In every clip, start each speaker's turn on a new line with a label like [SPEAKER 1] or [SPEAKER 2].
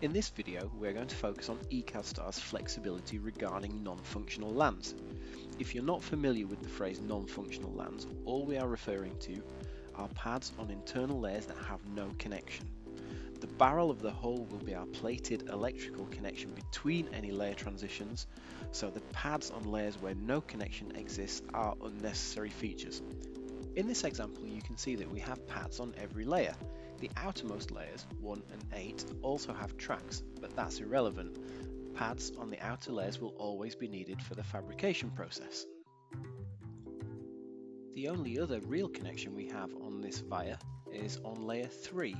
[SPEAKER 1] In this video, we're going to focus on eCADStar's flexibility regarding non-functional lands. If you're not familiar with the phrase non-functional lands, all we are referring to are pads on internal layers that have no connection. The barrel of the hole will be our plated electrical connection between any layer transitions, so the pads on layers where no connection exists are unnecessary features. In this example you can see that we have pads on every layer, the outermost layers, 1 and 8, also have tracks, but that's irrelevant. Pads on the outer layers will always be needed for the fabrication process. The only other real connection we have on this via is on layer 3.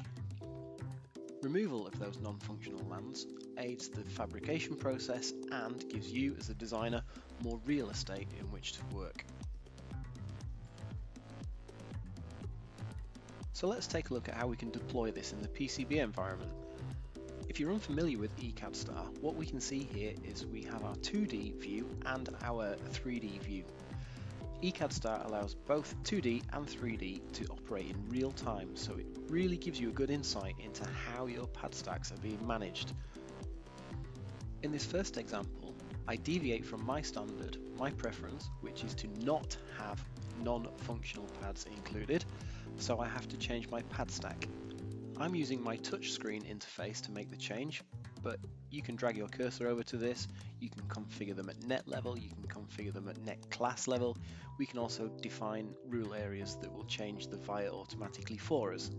[SPEAKER 1] Removal of those non-functional lands aids the fabrication process and gives you as a designer more real estate in which to work. So let's take a look at how we can deploy this in the PCB environment. If you're unfamiliar with eCADStar, what we can see here is we have our 2D view and our 3D view. eCADStar allows both 2D and 3D to operate in real time, so it really gives you a good insight into how your pad stacks are being managed. In this first example, I deviate from my standard, my preference, which is to not have non-functional pads included, so I have to change my pad stack. I'm using my touchscreen interface to make the change, but you can drag your cursor over to this, you can configure them at net level, you can configure them at net class level, we can also define rule areas that will change the via automatically for us.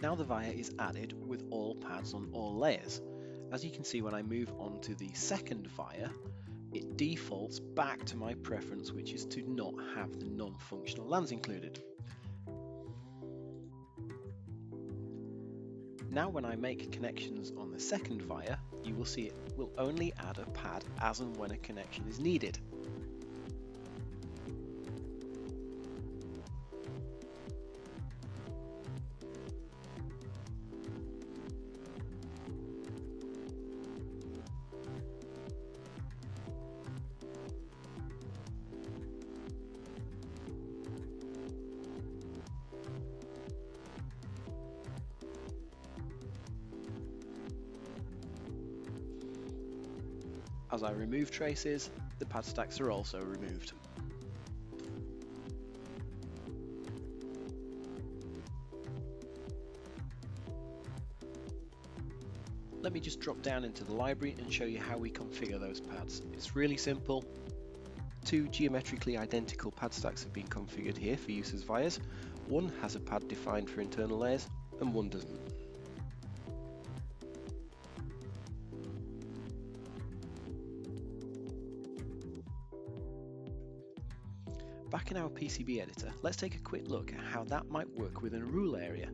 [SPEAKER 1] Now the via is added with all pads on all layers. As you can see when I move on to the second via, it defaults back to my preference which is to not have the non-functional lands included. Now when I make connections on the second via, you will see it will only add a pad as and when a connection is needed. As I remove traces, the pad stacks are also removed. Let me just drop down into the library and show you how we configure those pads. It's really simple. Two geometrically identical pad stacks have been configured here for use as vias. One has a pad defined for internal layers and one doesn't. Back in our PCB editor, let's take a quick look at how that might work within a rule area.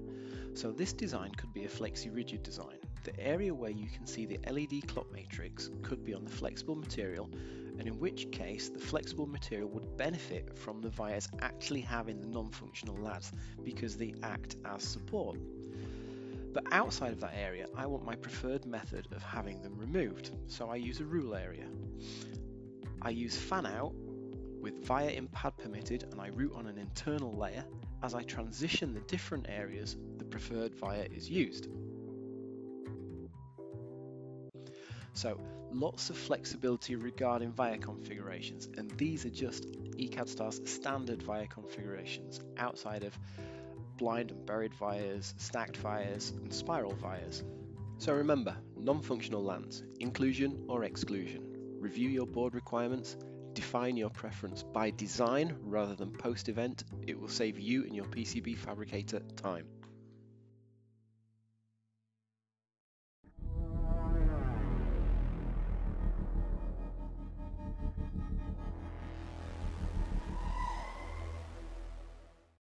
[SPEAKER 1] So this design could be a flexi-rigid design. The area where you can see the LED clock matrix could be on the flexible material, and in which case the flexible material would benefit from the vias actually having the non-functional lands because they act as support. But outside of that area, I want my preferred method of having them removed, so I use a rule area. I use fan out with via in pad permitted and I route on an internal layer, as I transition the different areas, the preferred via is used. So lots of flexibility regarding via configurations and these are just eCADStar's standard via configurations outside of blind and buried vias, stacked vias and spiral vias. So remember, non-functional lands, inclusion or exclusion. Review your board requirements define your preference by design rather than post event, it will save you and your PCB fabricator time.